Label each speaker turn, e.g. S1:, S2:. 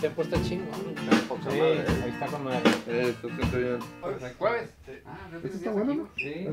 S1: Te he puesto chingón. Sí, ahí está con madre.
S2: Eh, esto está bien.
S3: ¿Jueves?
S4: Eso está bueno, ¿no?
S3: Sí.